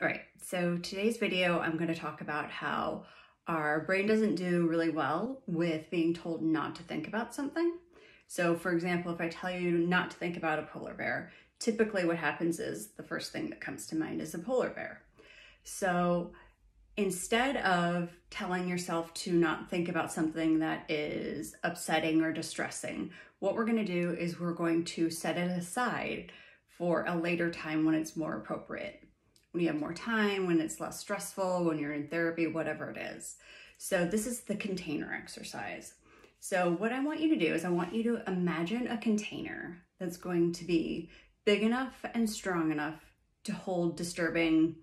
All right, so today's video, I'm going to talk about how our brain doesn't do really well with being told not to think about something. So for example, if I tell you not to think about a polar bear, typically what happens is the first thing that comes to mind is a polar bear. So instead of telling yourself to not think about something that is upsetting or distressing, what we're going to do is we're going to set it aside for a later time when it's more appropriate when you have more time, when it's less stressful, when you're in therapy, whatever it is. So this is the container exercise. So what I want you to do is I want you to imagine a container that's going to be big enough and strong enough to hold disturbing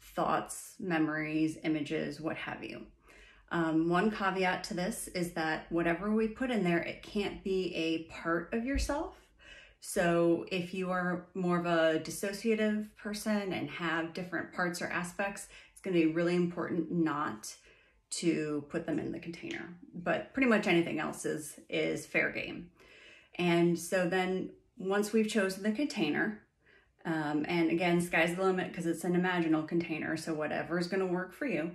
thoughts, memories, images, what have you. Um, one caveat to this is that whatever we put in there, it can't be a part of yourself. So if you are more of a dissociative person and have different parts or aspects, it's going to be really important not to put them in the container. But pretty much anything else is, is fair game. And so then once we've chosen the container, um, and again, sky's the limit because it's an imaginal container, so whatever is going to work for you.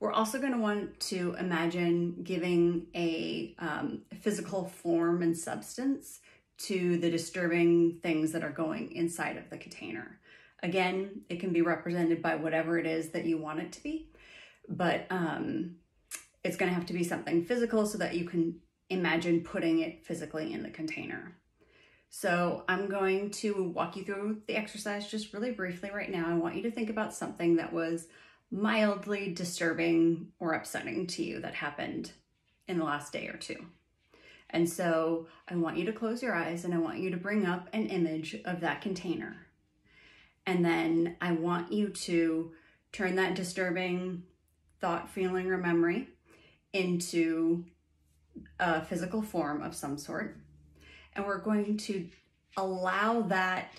We're also going to want to imagine giving a um, physical form and substance to the disturbing things that are going inside of the container. Again, it can be represented by whatever it is that you want it to be, but um, it's going to have to be something physical so that you can imagine putting it physically in the container. So I'm going to walk you through the exercise just really briefly right now. I want you to think about something that was mildly disturbing or upsetting to you that happened in the last day or two. And so I want you to close your eyes and I want you to bring up an image of that container. And then I want you to turn that disturbing thought, feeling, or memory into a physical form of some sort. And we're going to allow that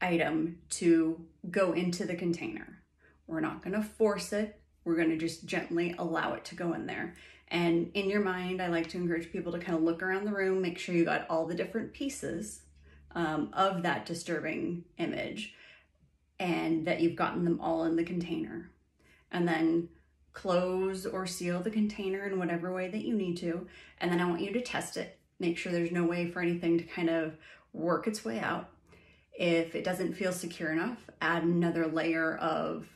item to go into the container. We're not going to force it. We're going to just gently allow it to go in there. And in your mind, I like to encourage people to kind of look around the room, make sure you got all the different pieces um, of that disturbing image and that you've gotten them all in the container. And then close or seal the container in whatever way that you need to. And then I want you to test it. Make sure there's no way for anything to kind of work its way out. If it doesn't feel secure enough, add another layer of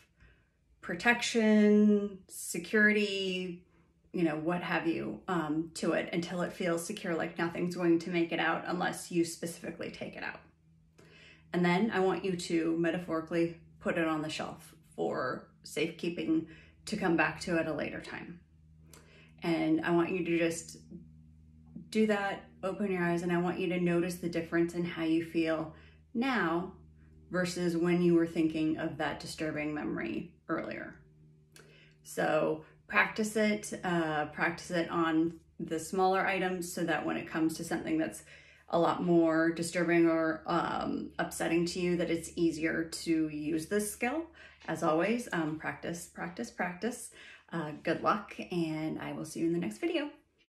protection, security, you know, what have you, um, to it until it feels secure, like nothing's going to make it out unless you specifically take it out. And then I want you to metaphorically put it on the shelf for safekeeping to come back to at a later time. And I want you to just do that, open your eyes, and I want you to notice the difference in how you feel now versus when you were thinking of that disturbing memory earlier. So practice it, uh, practice it on the smaller items so that when it comes to something that's a lot more disturbing or um, upsetting to you, that it's easier to use this skill. As always, um, practice, practice, practice. Uh, good luck, and I will see you in the next video.